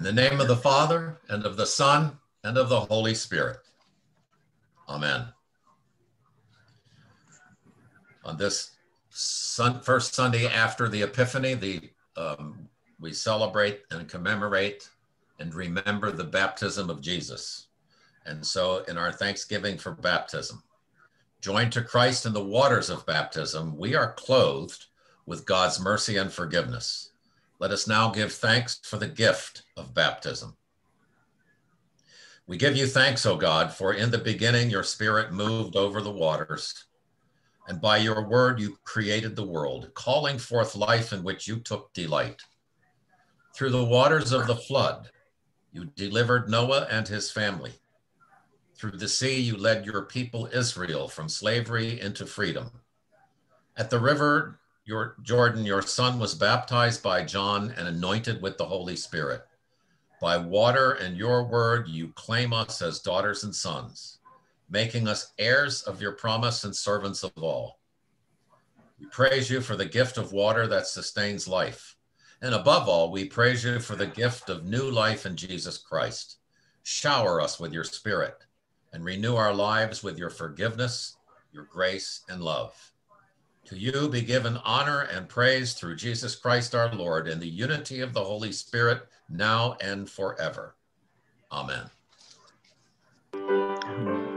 In the name of the Father, and of the Son, and of the Holy Spirit. Amen. On this sun, first Sunday after the Epiphany, the, um, we celebrate and commemorate and remember the baptism of Jesus. And so, in our thanksgiving for baptism, joined to Christ in the waters of baptism, we are clothed with God's mercy and forgiveness. Let us now give thanks for the gift of baptism. We give you thanks, O God, for in the beginning your spirit moved over the waters, and by your word you created the world, calling forth life in which you took delight. Through the waters of the flood, you delivered Noah and his family. Through the sea, you led your people Israel from slavery into freedom. At the river your Jordan, your son was baptized by John and anointed with the Holy Spirit. By water and your word, you claim us as daughters and sons, making us heirs of your promise and servants of all. We praise you for the gift of water that sustains life. And above all, we praise you for the gift of new life in Jesus Christ. Shower us with your spirit and renew our lives with your forgiveness, your grace, and love. To you be given honor and praise through Jesus Christ our Lord in the unity of the Holy Spirit, now and forever. Amen. Here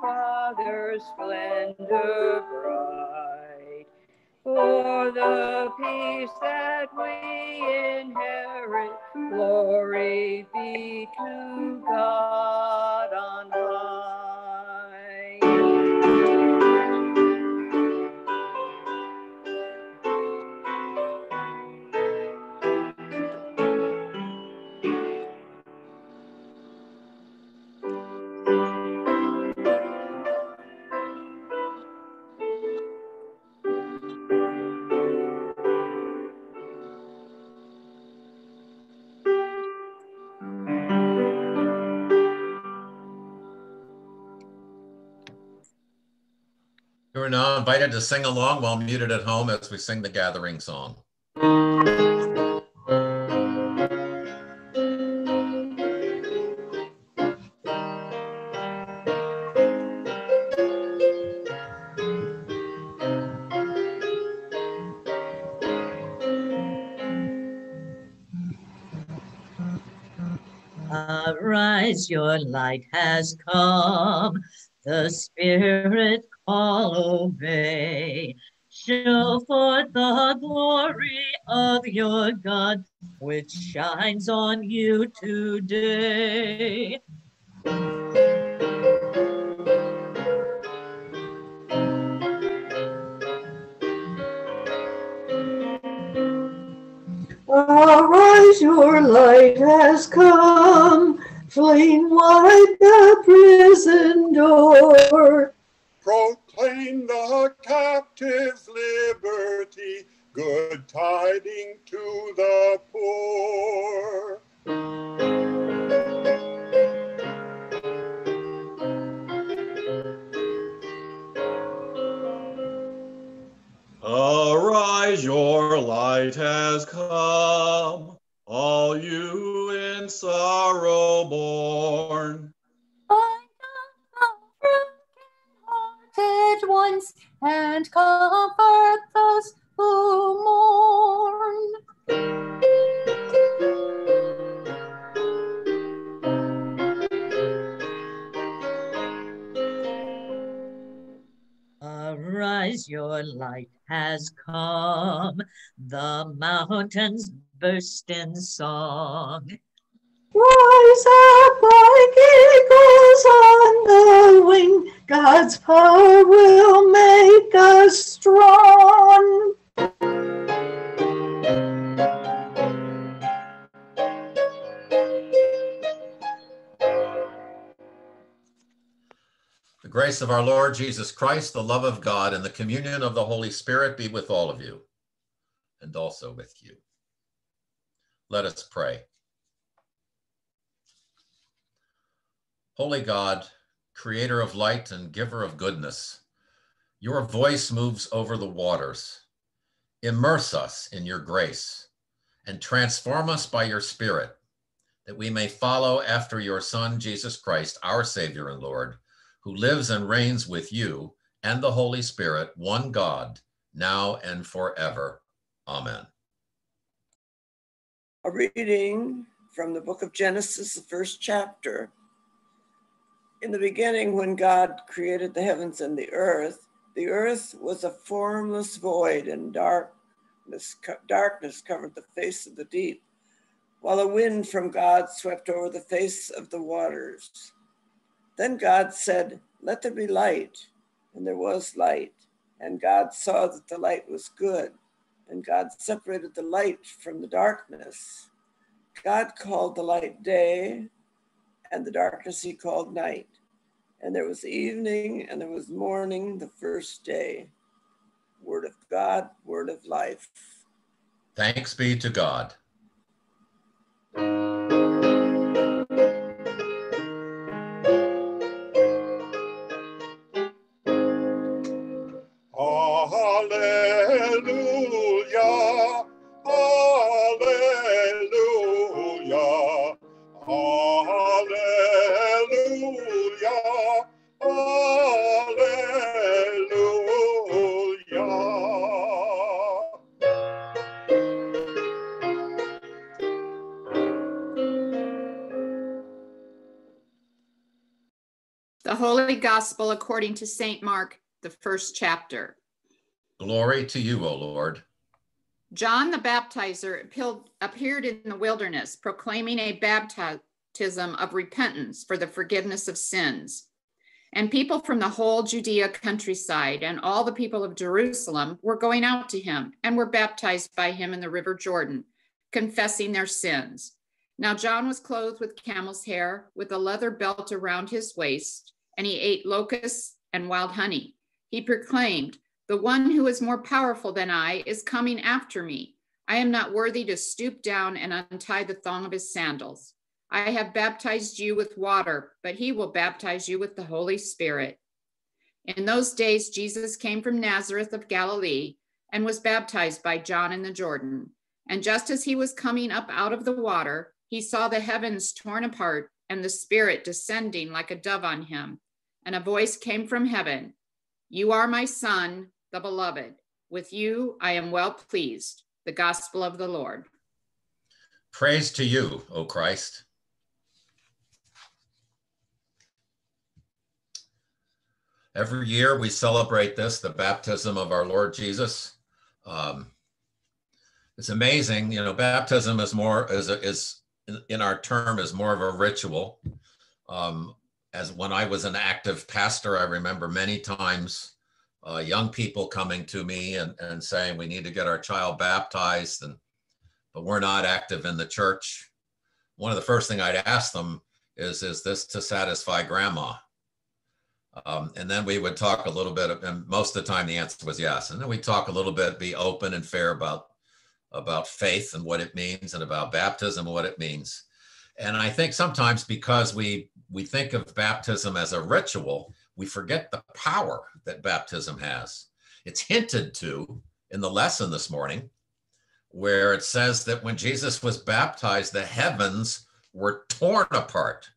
Father's splendor invited to sing along while muted at home as we sing the gathering song. Arise, your light has come. The Spirit call obey. Show forth the glory of your God, which shines on you today. Arise, your light has come. Fling wide the prison door. Proclaim the captives liberty, good tidings to the poor. Arise, your light has come. All you in sorrow born. Broken-hearted ones and comfort those who mourn. Arise, your light has come. The mountains burst in song. Rise up like eagles on the wing. God's power will make us strong. The grace of our Lord Jesus Christ, the love of God, and the communion of the Holy Spirit be with all of you and also with you. Let us pray. Holy God, creator of light and giver of goodness, your voice moves over the waters. Immerse us in your grace and transform us by your Spirit, that we may follow after your Son, Jesus Christ, our Savior and Lord, who lives and reigns with you and the Holy Spirit, one God, now and forever. Amen. A reading from the book of Genesis, the first chapter. In the beginning, when God created the heavens and the earth, The earth was a formless void, and darkness, darkness covered the face of the deep, while a wind from God swept over the face of the waters. Then God said, Let there be light, and there was light. And God saw that the light was good, and God separated the light from the darkness. God called the light day, and the darkness he called night. And there was evening and there was morning the first day. Word of God, word of life. Thanks be to God. Gospel according to St. Mark, the first chapter. Glory to you, O Lord. John the Baptizer appeared in the wilderness, proclaiming a baptism of repentance for the forgiveness of sins. And people from the whole Judea countryside and all the people of Jerusalem were going out to him and were baptized by him in the river Jordan, confessing their sins. Now John was clothed with camel's hair, with a leather belt around his waist, and he ate locusts and wild honey. He proclaimed, The one who is more powerful than I is coming after me. I am not worthy to stoop down and untie the thong of his sandals. I have baptized you with water, but he will baptize you with the Holy Spirit. In those days, Jesus came from Nazareth of Galilee and was baptized by John in the Jordan. And just as he was coming up out of the water, he saw the heavens torn apart and the Spirit descending like a dove on him. And a voice came from heaven You are my Son, the beloved. With you I am well pleased. The gospel of the Lord. Praise to you, O Christ. Every year we celebrate this, the baptism of our Lord Jesus. Um, it's amazing, you know, baptism is more, is, is in our term, is more of a ritual. Um, as when I was an active pastor, I remember many times uh, young people coming to me and, and saying, we need to get our child baptized, and but we're not active in the church. One of the first thing I'd ask them is, is this to satisfy grandma? Um, and then we would talk a little bit, and most of the time the answer was yes. And then we talk a little bit, be open and fair about about faith and what it means, and about baptism and what it means. And I think sometimes because we we think of baptism as a ritual, we forget the power that baptism has. It's hinted to in the lesson this morning, where it says that when Jesus was baptized, the heavens were torn apart.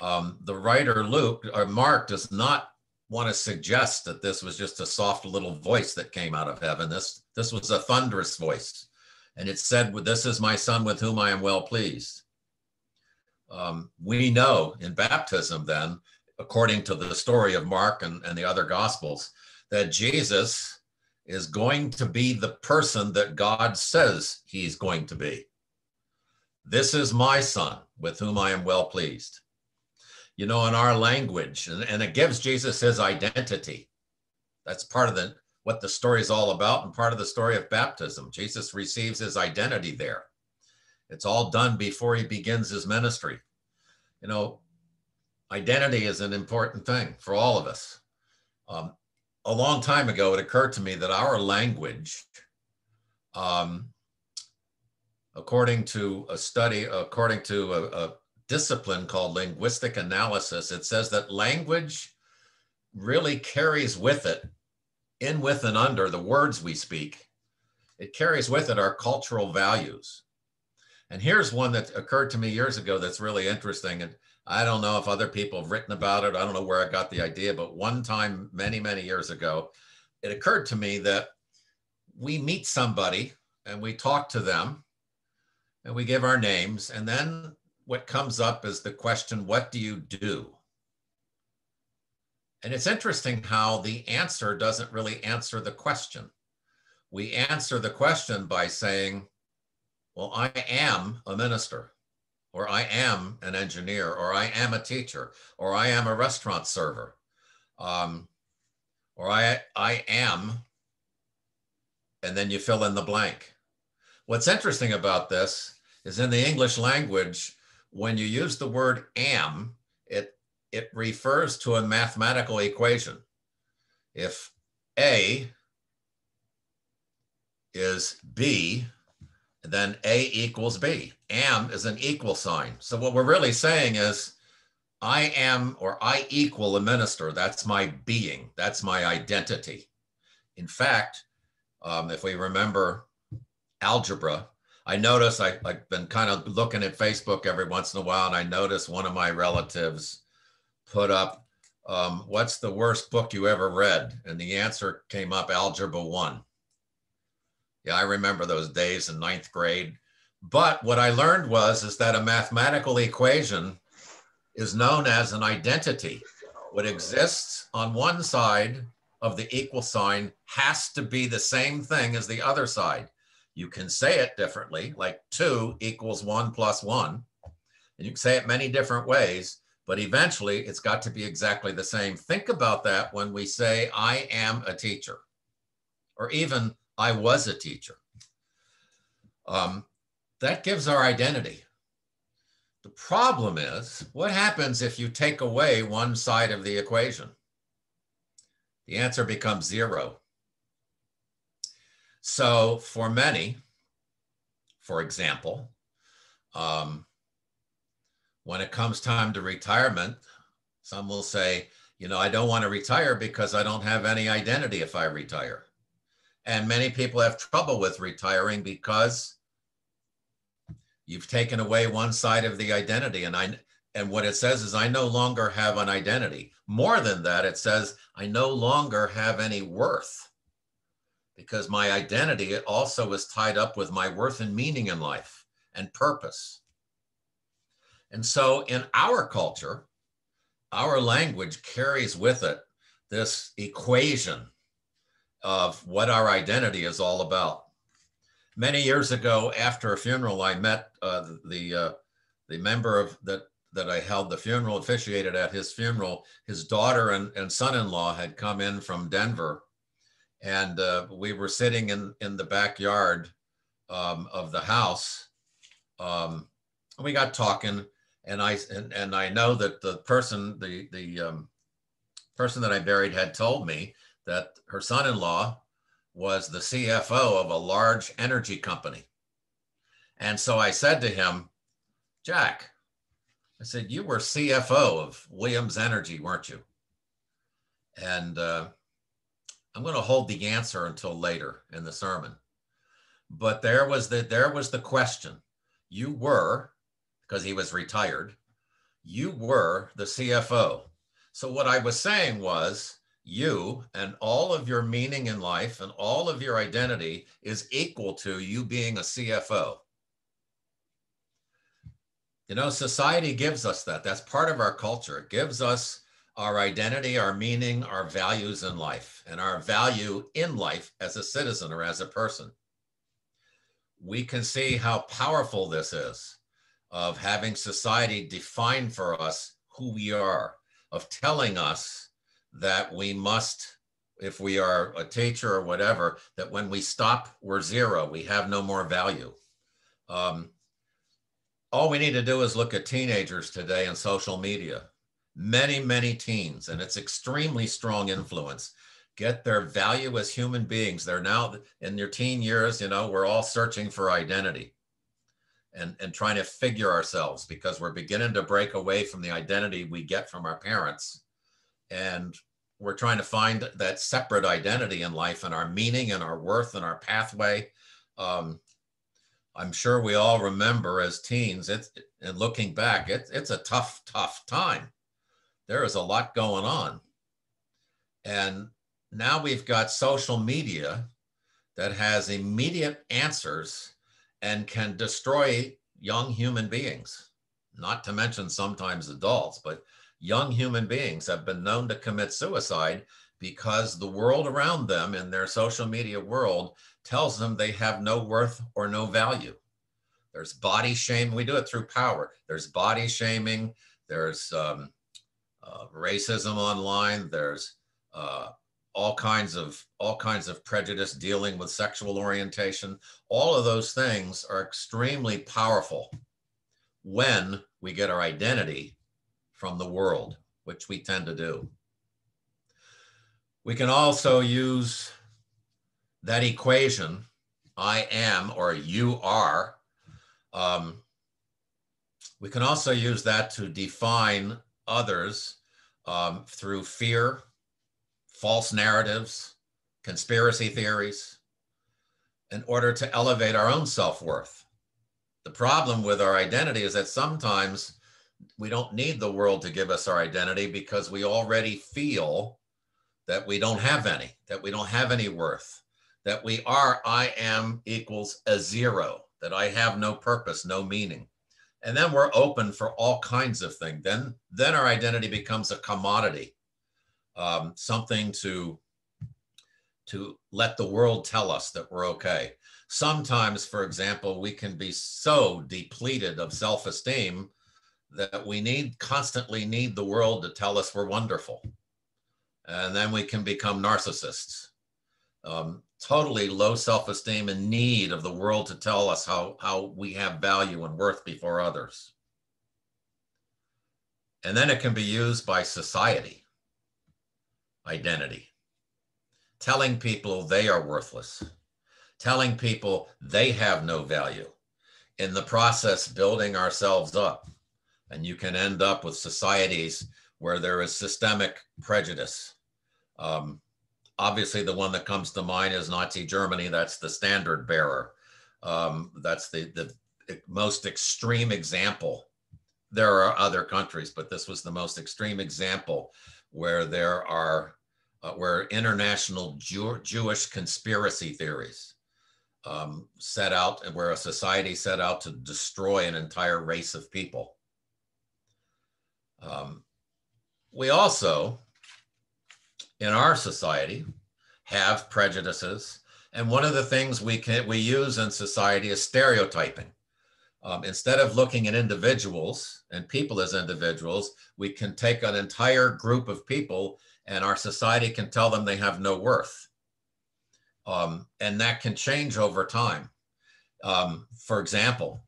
Um, the writer Luke or Mark does not want to suggest that this was just a soft little voice that came out of heaven. This this was a thunderous voice, and it said, "This is my son with whom I am well pleased." Um, we know in baptism, then, according to the story of Mark and, and the other gospels, that Jesus is going to be the person that God says he's going to be. This is my son with whom I am well pleased. You know, in our language, and, and it gives Jesus his identity. That's part of the what the story is all about and part of the story of baptism. Jesus receives his identity there. It's all done before he begins his ministry. You know, identity is an important thing for all of us. Um, a long time ago, it occurred to me that our language, um, according to a study, according to a, a discipline called linguistic analysis, it says that language really carries with it, in, with, and under the words we speak, it carries with it our cultural values. And here's one that occurred to me years ago that's really interesting. And I don't know if other people have written about it. I don't know where I got the idea, but one time, many, many years ago, it occurred to me that we meet somebody and we talk to them and we give our names. And then what comes up is the question, what do you do? And it's interesting how the answer doesn't really answer the question. We answer the question by saying, well, I am a minister, or I am an engineer, or I am a teacher, or I am a restaurant server, um, or I, I am, and then you fill in the blank. What's interesting about this is in the English language, when you use the word am, it, it refers to a mathematical equation. If A is B, then A equals B. Am is an equal sign. So what we're really saying is I am or I equal a minister. That's my being. That's my identity. In fact, um, if we remember algebra, I notice I, I've been kind of looking at Facebook every once in a while, and I notice one of my relatives put up, um, What's the worst book you ever read? And the answer came up Algebra 1. Yeah, I remember those days in ninth grade. But what I learned was is that a mathematical equation is known as an identity. What exists on one side of the equal sign has to be the same thing as the other side. You can say it differently, like two equals one plus one. And you can say it many different ways, but eventually it's got to be exactly the same. Think about that when we say, I am a teacher, or even I was a teacher. Um, that gives our identity. The problem is, what happens if you take away one side of the equation? The answer becomes zero. So for many, for example, um, when it comes time to retirement, some will say, you know, I don't want to retire because I don't have any identity if I retire. And many people have trouble with retiring because you've taken away one side of the identity. And I and what it says is I no longer have an identity. More than that, it says I no longer have any worth because my identity it also is tied up with my worth and meaning in life and purpose. And so in our culture, our language carries with it this equation of what our identity is all about. Many years ago, after a funeral, I met uh, the uh, the member of that that I held the funeral, officiated at his funeral. His daughter and, and son-in-law had come in from Denver, and uh, we were sitting in in the backyard um, of the house. Um, we got talking, and I and, and I know that the person the the um, person that I buried had told me that her son-in-law was the CFO of a large energy company. And so I said to him, Jack, I said, you were CFO of Williams Energy, weren't you? And uh, I'm going to hold the answer until later in the sermon. But there was the there was the question. You were, because he was retired, you were the CFO. So what I was saying was you and all of your meaning in life and all of your identity is equal to you being a CFO. You know, society gives us that. That's part of our culture. It gives us our identity, our meaning, our values in life, and our value in life as a citizen or as a person. We can see how powerful this is of having society define for us who we are, of telling us that we must, if we are a teacher or whatever, that when we stop, we're zero. We have no more value. Um, all we need to do is look at teenagers today and social media. Many, many teens, and it's extremely strong influence. Get their value as human beings. They're now in their teen years, you know, we're all searching for identity and, and trying to figure ourselves because we're beginning to break away from the identity we get from our parents and we're trying to find that separate identity in life and our meaning and our worth and our pathway. Um, I'm sure we all remember as teens, it's, and looking back, it's, it's a tough, tough time. There is a lot going on. And now we've got social media that has immediate answers and can destroy young human beings, not to mention sometimes adults, but young human beings have been known to commit suicide because the world around them in their social media world tells them they have no worth or no value. There's body shame. We do it through power. There's body shaming. There's um, uh, racism online. There's uh, all kinds of all kinds of prejudice dealing with sexual orientation. All of those things are extremely powerful when we get our identity from the world, which we tend to do. We can also use that equation, I am or you are. Um, we can also use that to define others um, through fear, false narratives, conspiracy theories, in order to elevate our own self worth. The problem with our identity is that sometimes we don't need the world to give us our identity because we already feel that we don't have any, that we don't have any worth, that we are I am equals a zero, that I have no purpose, no meaning. And then we're open for all kinds of things. Then, then our identity becomes a commodity, um, something to, to let the world tell us that we're okay. Sometimes, for example, we can be so depleted of self-esteem that we need constantly need the world to tell us we're wonderful. And then we can become narcissists. Um, totally low self-esteem and need of the world to tell us how, how we have value and worth before others. And then it can be used by society, identity, telling people they are worthless, telling people they have no value, in the process building ourselves up. And you can end up with societies where there is systemic prejudice. Um, obviously, the one that comes to mind is Nazi Germany. That's the standard bearer. Um, that's the, the most extreme example. There are other countries, but this was the most extreme example where there are uh, where international Jew Jewish conspiracy theories um, set out, where a society set out to destroy an entire race of people. Um, we also, in our society, have prejudices. And one of the things we can we use in society is stereotyping. Um, instead of looking at individuals and people as individuals, we can take an entire group of people and our society can tell them they have no worth. Um, and that can change over time. Um, for example,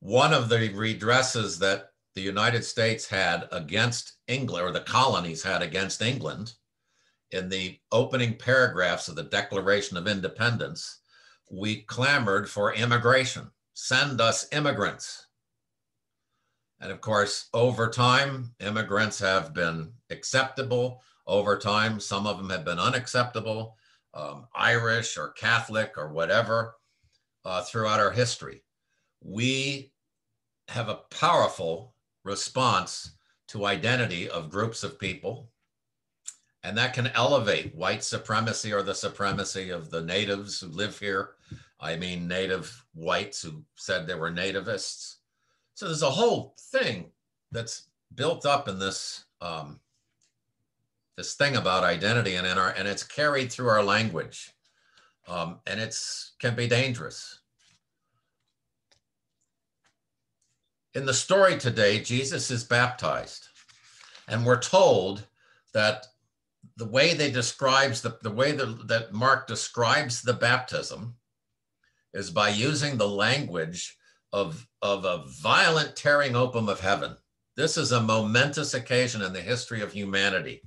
one of the redresses that the United States had against England, or the colonies had against England, in the opening paragraphs of the Declaration of Independence, we clamored for immigration. Send us immigrants. And of course, over time, immigrants have been acceptable. Over time, some of them have been unacceptable, um, Irish or Catholic or whatever, uh, throughout our history. We have a powerful response to identity of groups of people. And that can elevate white supremacy or the supremacy of the natives who live here. I mean, native whites who said they were nativists. So there's a whole thing that's built up in this um, this thing about identity and in our and it's carried through our language, um, and it's can be dangerous. In the story today, Jesus is baptized, and we're told that the way they describes the, the way that, that Mark describes the baptism is by using the language of, of a violent tearing open of heaven. This is a momentous occasion in the history of humanity.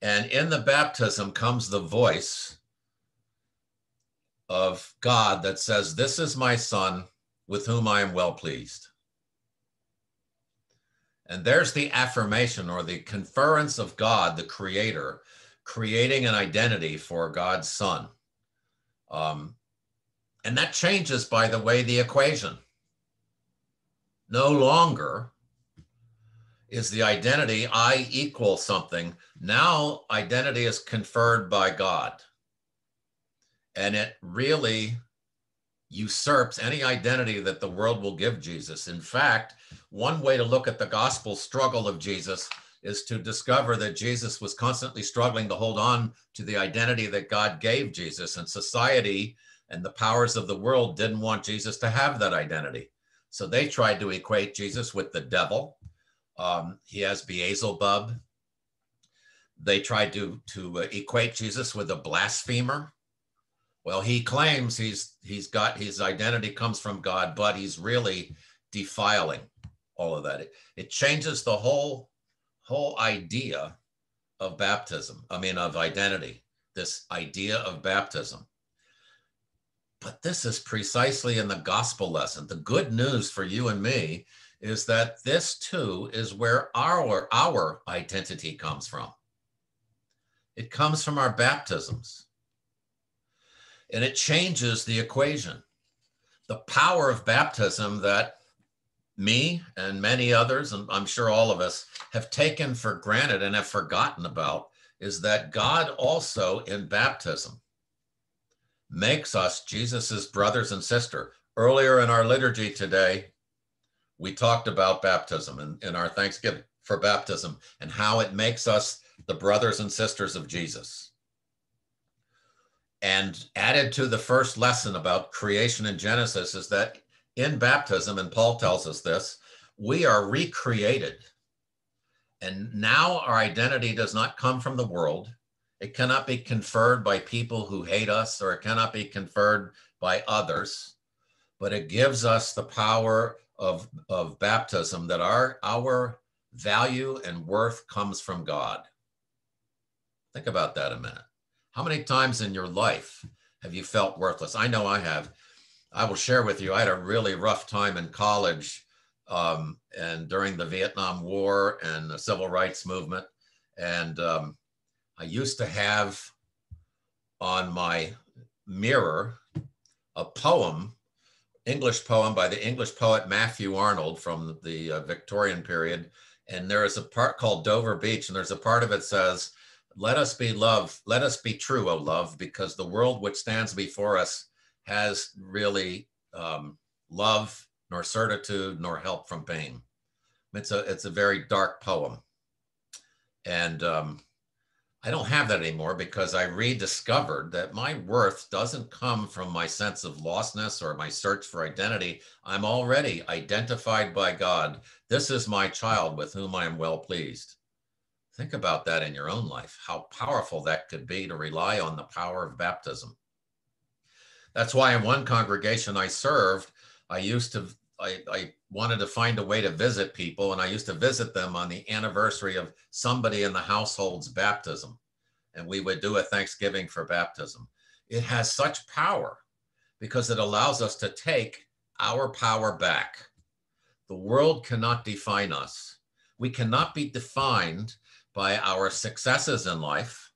And in the baptism comes the voice of God that says, This is my son with whom I am well pleased. And there's the affirmation or the conference of God, the creator, creating an identity for God's son. Um, and that changes, by the way, the equation. No longer is the identity I equal something. Now identity is conferred by God. And it really usurps any identity that the world will give Jesus. In fact, one way to look at the gospel struggle of Jesus is to discover that Jesus was constantly struggling to hold on to the identity that God gave Jesus, and society and the powers of the world didn't want Jesus to have that identity. So they tried to equate Jesus with the devil. Um, he has Beelzebub. They tried to, to equate Jesus with a blasphemer. Well, he claims he's he's got his identity comes from God, but he's really defiling all of that. It, it changes the whole whole idea of baptism. I mean, of identity. This idea of baptism. But this is precisely in the gospel lesson. The good news for you and me is that this too is where our our identity comes from. It comes from our baptisms and it changes the equation. The power of baptism that me and many others, and I'm sure all of us, have taken for granted and have forgotten about is that God also in baptism makes us Jesus's brothers and sister. Earlier in our liturgy today, we talked about baptism and in, our Thanksgiving for baptism and how it makes us the brothers and sisters of Jesus and added to the first lesson about creation in Genesis is that in baptism, and Paul tells us this, we are recreated. And now our identity does not come from the world. It cannot be conferred by people who hate us, or it cannot be conferred by others, but it gives us the power of, of baptism that our, our value and worth comes from God. Think about that a minute. How many times in your life have you felt worthless? I know I have. I will share with you, I had a really rough time in college um, and during the Vietnam War and the civil rights movement. And um, I used to have on my mirror a poem, English poem by the English poet Matthew Arnold from the uh, Victorian period. And there is a part called Dover Beach, and there's a part of it says, let us be love. Let us be true, O love, because the world which stands before us has really um, love, nor certitude, nor help from pain. It's a it's a very dark poem, and um, I don't have that anymore because I rediscovered that my worth doesn't come from my sense of lostness or my search for identity. I'm already identified by God. This is my child with whom I am well pleased. Think about that in your own life, how powerful that could be to rely on the power of baptism. That's why in one congregation I served, I used to, I, I wanted to find a way to visit people, and I used to visit them on the anniversary of somebody in the household's baptism. And we would do a Thanksgiving for baptism. It has such power because it allows us to take our power back. The world cannot define us. We cannot be defined by our successes in life.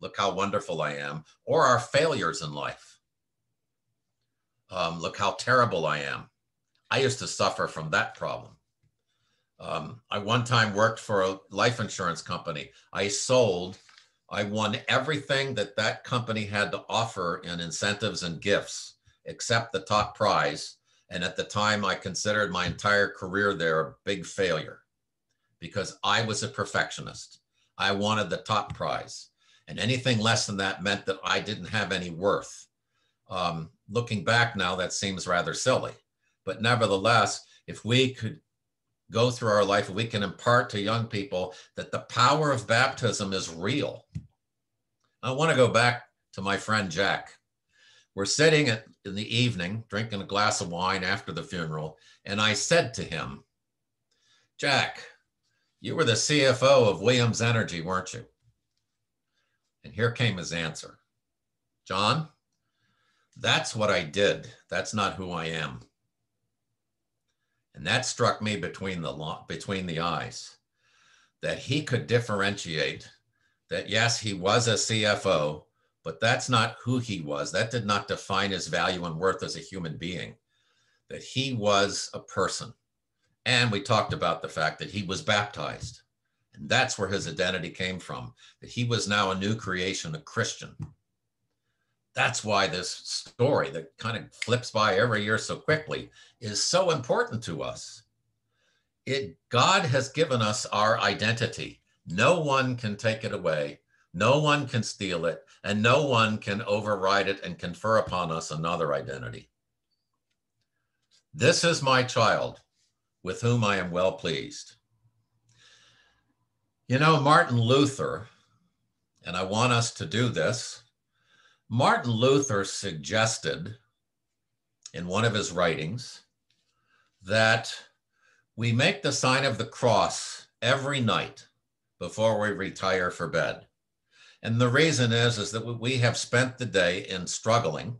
Look how wonderful I am, or our failures in life. Um, look how terrible I am. I used to suffer from that problem. Um, I one time worked for a life insurance company. I sold, I won everything that that company had to offer in incentives and gifts, except the top prize. And at the time, I considered my entire career there a big failure because I was a perfectionist. I wanted the top prize. And anything less than that meant that I didn't have any worth. Um, looking back now, that seems rather silly. But nevertheless, if we could go through our life, we can impart to young people that the power of baptism is real. I want to go back to my friend Jack. We're sitting in the evening, drinking a glass of wine after the funeral, and I said to him, Jack, you were the CFO of Williams Energy, weren't you? And here came his answer John, that's what I did. That's not who I am. And that struck me between the, between the eyes that he could differentiate that, yes, he was a CFO, but that's not who he was. That did not define his value and worth as a human being, that he was a person and we talked about the fact that he was baptized. And that's where his identity came from, that he was now a new creation, a Christian. That's why this story that kind of flips by every year so quickly is so important to us. It God has given us our identity. No one can take it away. No one can steal it, and no one can override it and confer upon us another identity. This is my child with whom I am well pleased. You know, Martin Luther, and I want us to do this. Martin Luther suggested in one of his writings that we make the sign of the cross every night before we retire for bed. And the reason is, is that we have spent the day in struggling,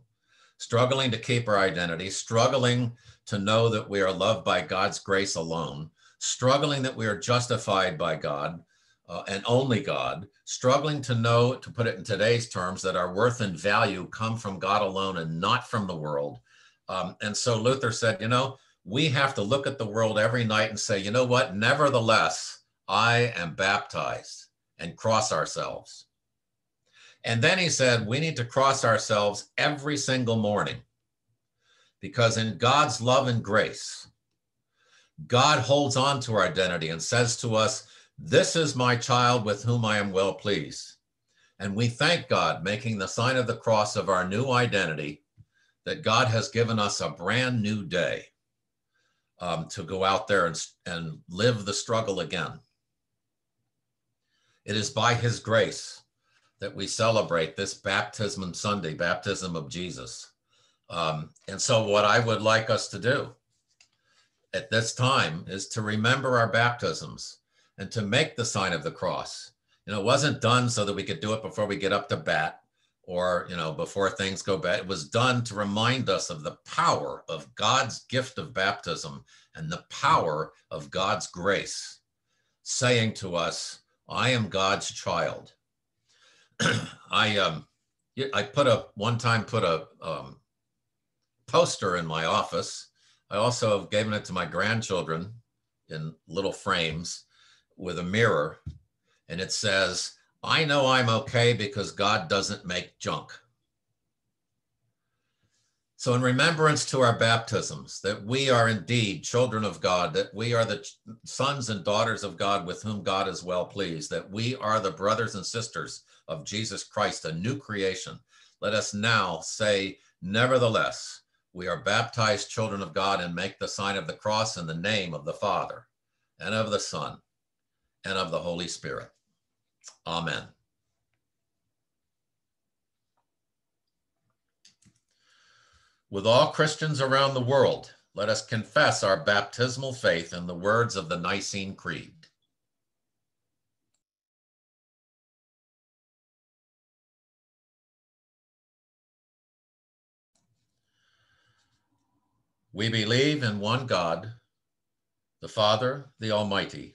struggling to keep our identity, struggling to know that we are loved by God's grace alone, struggling that we are justified by God uh, and only God, struggling to know, to put it in today's terms, that our worth and value come from God alone and not from the world. Um, and so Luther said, you know, we have to look at the world every night and say, you know what, nevertheless, I am baptized and cross ourselves. And then he said, we need to cross ourselves every single morning because in God's love and grace, God holds on to our identity and says to us, This is my child with whom I am well pleased. And we thank God, making the sign of the cross of our new identity, that God has given us a brand new day um, to go out there and, and live the struggle again. It is by his grace that we celebrate this baptism Sunday, baptism of Jesus. Um, and so, what I would like us to do at this time is to remember our baptisms and to make the sign of the cross. You know, it wasn't done so that we could do it before we get up to bat or, you know, before things go bad. It was done to remind us of the power of God's gift of baptism and the power of God's grace, saying to us, I am God's child. I um I put a one time put a um, poster in my office. I also have given it to my grandchildren in little frames with a mirror. And it says, I know I'm okay because God doesn't make junk. So, in remembrance to our baptisms, that we are indeed children of God, that we are the sons and daughters of God with whom God is well pleased, that we are the brothers and sisters of Jesus Christ, a new creation, let us now say, Nevertheless, we are baptized children of God and make the sign of the cross in the name of the Father and of the Son and of the Holy Spirit. Amen. With all Christians around the world, let us confess our baptismal faith in the words of the Nicene Creed. We believe in one God, the Father, the Almighty,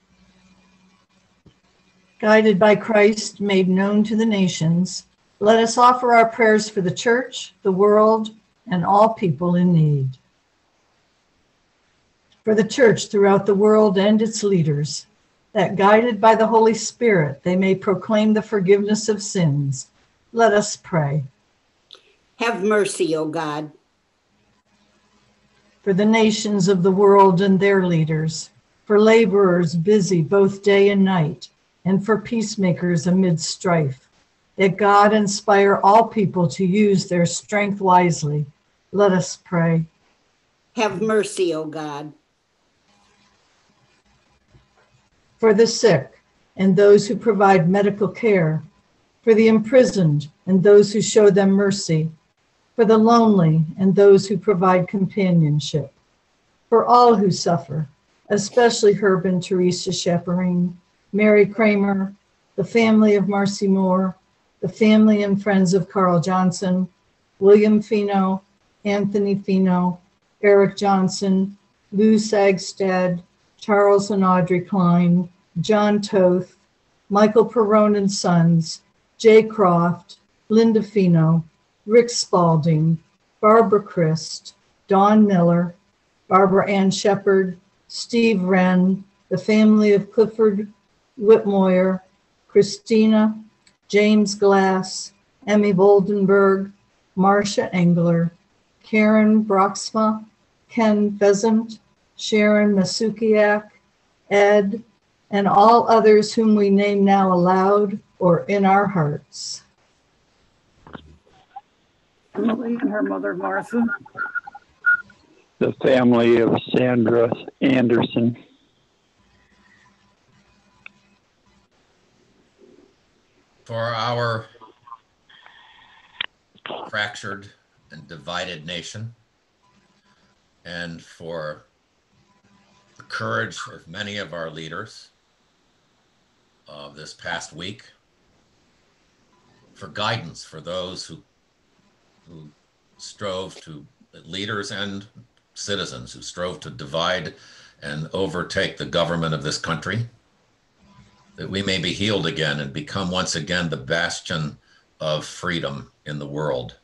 Guided by Christ, made known to the nations, let us offer our prayers for the church, the world, and all people in need. For the church throughout the world and its leaders, that guided by the Holy Spirit, they may proclaim the forgiveness of sins. Let us pray. Have mercy, O God. For the nations of the world and their leaders, for laborers busy both day and night, and for peacemakers amid strife, that God inspire all people to use their strength wisely. Let us pray. Have mercy, O God. For the sick and those who provide medical care, for the imprisoned and those who show them mercy, for the lonely and those who provide companionship, for all who suffer, especially Herb and Teresa Chaperine, Mary Kramer, the family of Marcy Moore, the family and friends of Carl Johnson, William Fino, Anthony Fino, Eric Johnson, Lou Sagstad, Charles and Audrey Klein, John Toth, Michael Perone and Sons, Jay Croft, Linda Fino, Rick Spalding, Barbara Christ, Dawn Miller, Barbara Ann Shepard, Steve Wren, the family of Clifford Whitmoyer, Christina, James Glass, Emmy Boldenberg, Marcia Engler, Karen Broxma, Ken Pheasant, Sharon Masukiak, Ed, and all others whom we name now aloud or in our hearts. Emily and her mother Martha, the family of Sandra Anderson, For our fractured and divided nation, and for the courage of many of our leaders of this past week, for guidance for those who who strove to leaders and citizens who strove to divide and overtake the government of this country that we may be healed again and become once again the bastion of freedom in the world.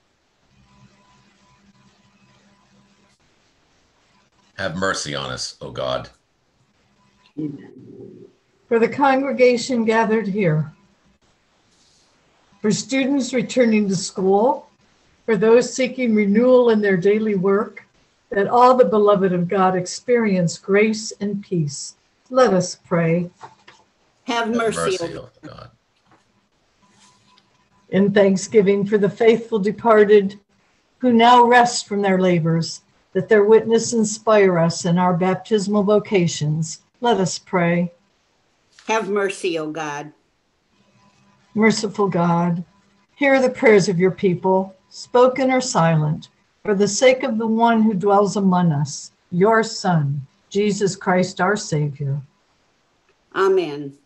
Have mercy on us, O God. For the congregation gathered here, for students returning to school, for those seeking renewal in their daily work, that all the beloved of God experience grace and peace. Let us pray. Have Have mercy, mercy, O O God. in thanksgiving for the faithful departed who now rest from their labors, that their witness inspire us in our baptismal vocations. Let us pray. Have mercy, O God. Merciful God, hear the prayers of your people, spoken or silent, for the sake of the one who dwells among us, your Son, Jesus Christ, our Savior. Amen.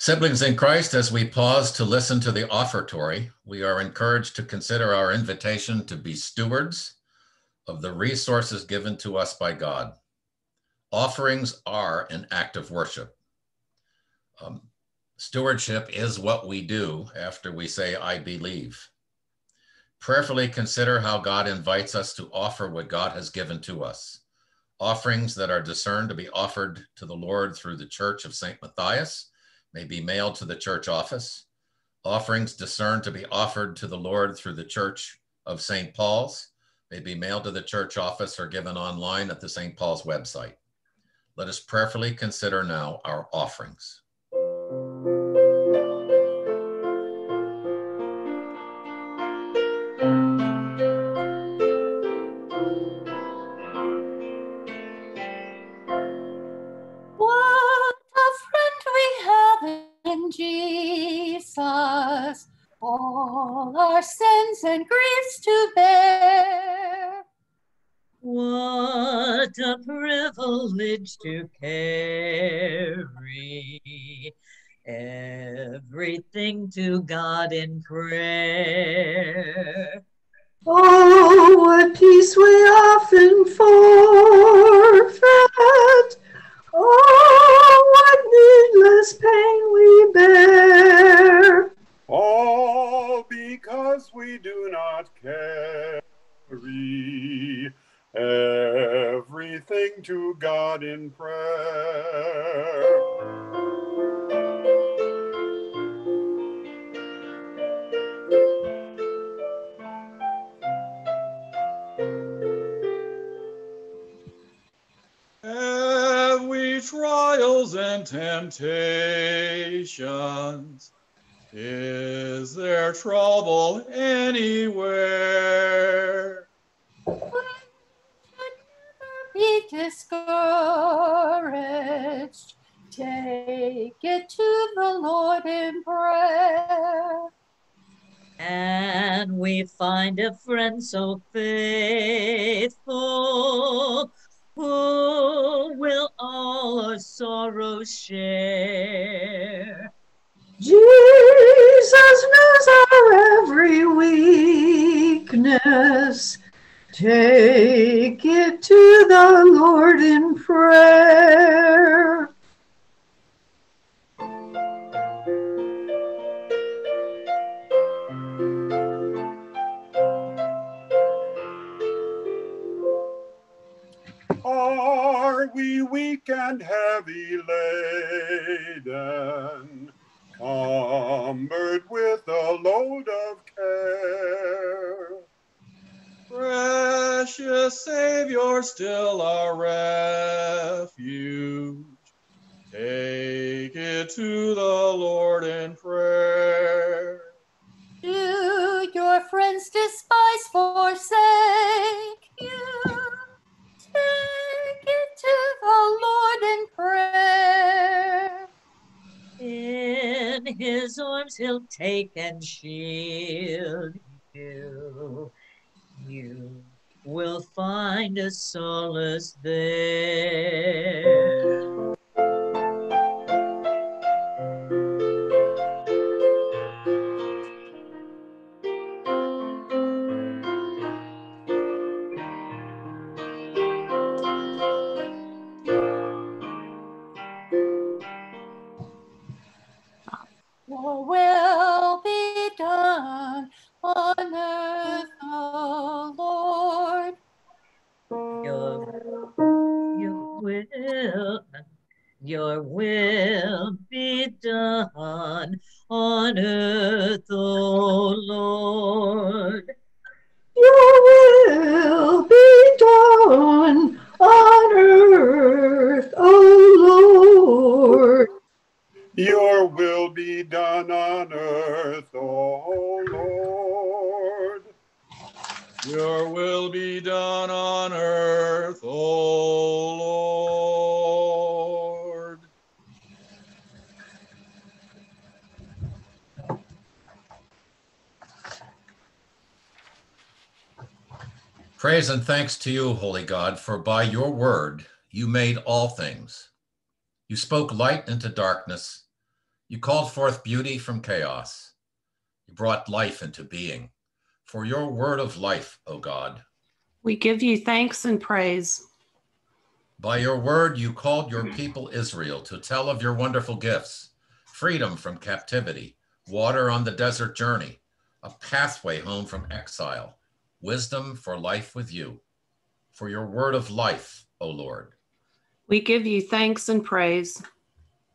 Siblings in Christ, as we pause to listen to the offertory, we are encouraged to consider our invitation to be stewards of the resources given to us by God. Offerings are an act of worship. Um, stewardship is what we do after we say, I believe. Prayerfully consider how God invites us to offer what God has given to us. Offerings that are discerned to be offered to the Lord through the Church of St. Matthias may be mailed to the church office. Offerings discerned to be offered to the Lord through the Church of St. Paul's may be mailed to the church office or given online at the St. Paul's website. Let us prayerfully consider now our offerings. Jesus, all our sins and griefs to bear. What a privilege to carry everything to God in prayer. Oh, what peace we often forfeit. Oh, what needless pain we bear. All because we do not carry everything to God in prayer. Have trials and temptations? Is there trouble anywhere? Be discouraged. Take it to the Lord in prayer. And we find a friend so faithful who will all our sorrows share. Jesus knows our every weakness. Take it to the Lord in prayer. And heavy laden, cumbered with a load of care? Precious Savior, still our refuge. Take it to the Lord in prayer. Do your friends despise, forsake to the Lord in prayer. In his arms he'll take and shield you. You will find a solace there. Will be done on earth, O Lord. Your will be done on earth, O Lord. Your will be done on earth, O Lord. Your will be done on earth, O Lord. Praise and thanks to you, Holy God, for by your word you made all things. You spoke light into darkness. You called forth beauty from chaos. You brought life into being. For your word of life, O God. We give you thanks and praise. By your word, you called your hmm. people Israel to tell of your wonderful gifts freedom from captivity, water on the desert journey, a pathway home from exile, wisdom for life with you. For your word of life, O Lord. We give you thanks and praise.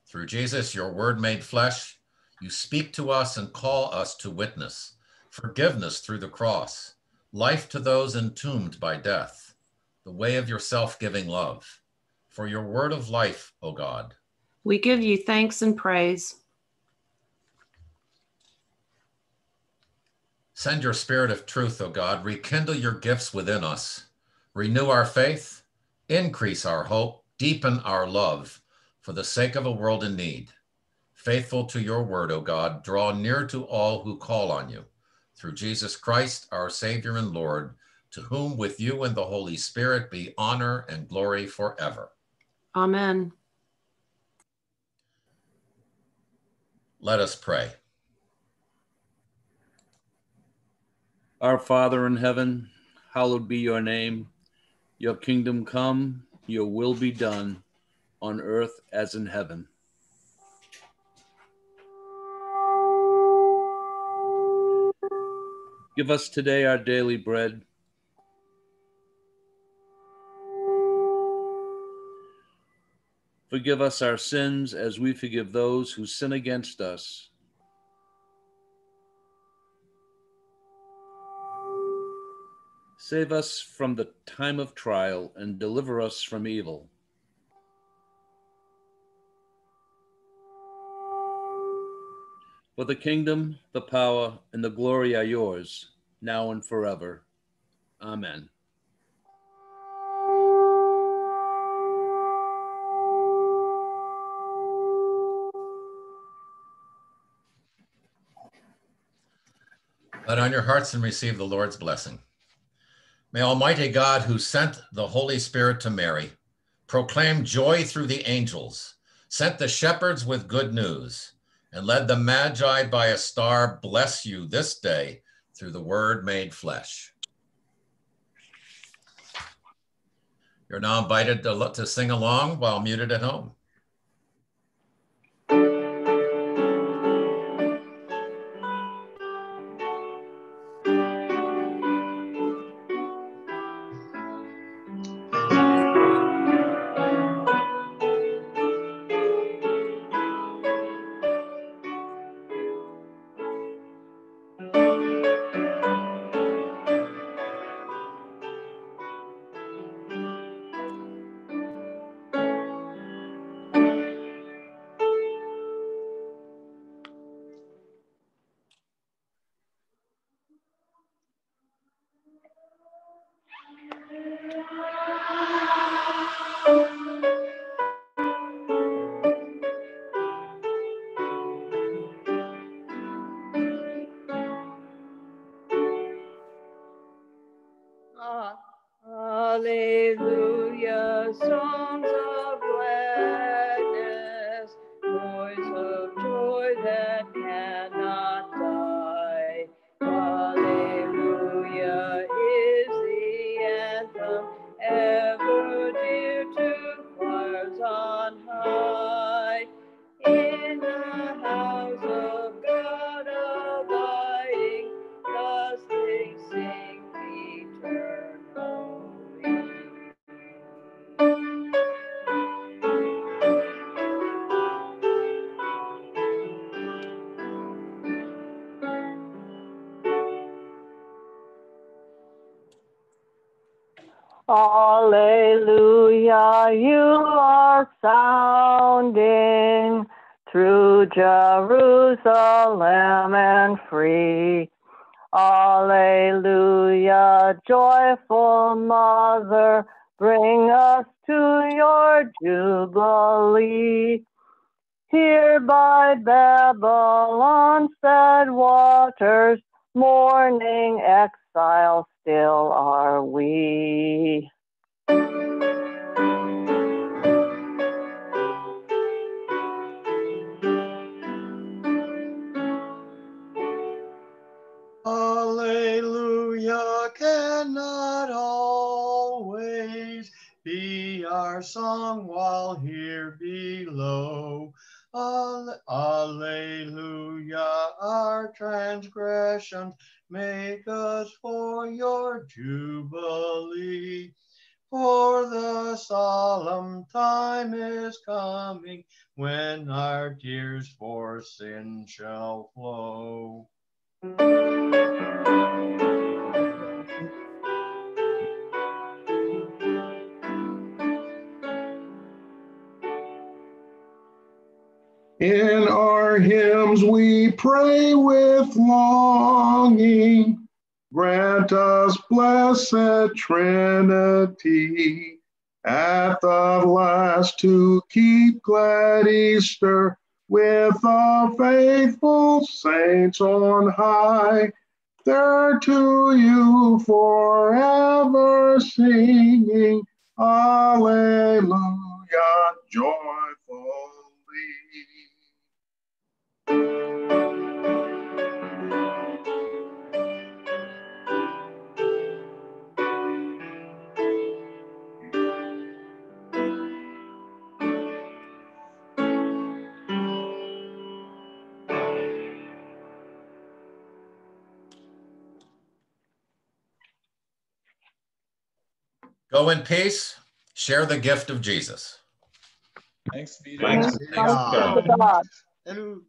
Through Jesus, your word made flesh, you speak to us and call us to witness forgiveness through the cross, life to those entombed by death, the way of your self giving love. For your word of life, O God. We give you thanks and praise. Send your spirit of truth, O God. Rekindle your gifts within us. Renew our faith, increase our hope, deepen our love for the sake of a world in need. Faithful to your word, O God, draw near to all who call on you. Through Jesus Christ, our Savior and Lord, to whom with you and the Holy Spirit be honor and glory forever. Amen. Let us pray. Our Father in heaven, hallowed be your name. Your kingdom come, your will be done on earth as in heaven. Give us today our daily bread. Forgive us our sins as we forgive those who sin against us. Save us from the time of trial and deliver us from evil. For the kingdom, the power, and the glory are yours, now and forever. Amen. Let on your hearts and receive the Lord's blessing. May Almighty God, who sent the Holy Spirit to Mary, proclaim joy through the angels, sent the shepherds with good news, and led the Magi by a star, bless you this day through the Word made flesh. You're now invited to, to sing along while muted at home. You are sounding through Jerusalem and free. Alleluia, joyful mother, bring us to your jubilee. Here by Babylon's sad waters, mourning exile still are we. Cannot always be our song while here below. Alle- Alleluia, our transgressions make us for your jubilee. For the solemn time is coming when our tears for sin shall flow. In our hymns we pray with longing. Grant us blessed Trinity at the last to keep glad Easter with the faithful saints on high. There to you forever singing, Alleluia, joyfully. Go in peace, share the gift of Jesus. Thanks be to Thanks God. be to God. God. Hello.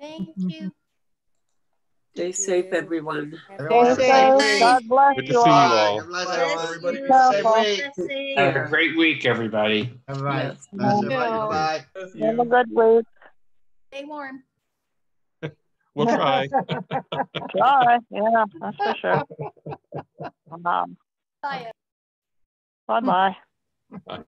Thank you. Mm-hmm. Stay safe, everyone. Everyone have a Stay great safe. week. God bless Good to you see you all. all. God bless Bless everybody. you. Have a week. Have a great week, everybody. All right. Yes. Bless You everybody. Bye. Have a good week. Stay warm. We'll try. Try, yeah, that's for sure. Um, Bye. bye bye. Bye.